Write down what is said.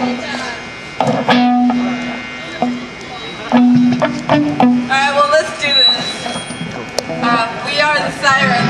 Alright, well let's do this. Uh, we are the Sirens.